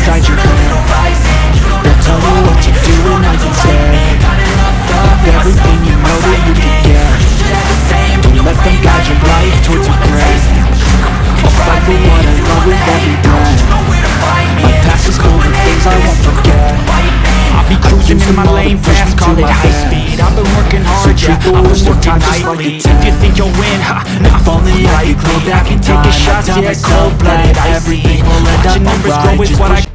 Don't inside your head. They'll tell you what to do and how you say. Of everything you know that you can get. Don't let them guide your life towards regret. grave I'll fight for what I love with every breath. My past is full of things I won't forget. I'll be cruising in my lane fast, call it high speed. I've been working hard, yeah, I've been working like nightly If you think you'll win, ha, nah, If only I could go back shot, time. Taking I'd yeah, cold-blooded, I see everything Watching numbers grow is what I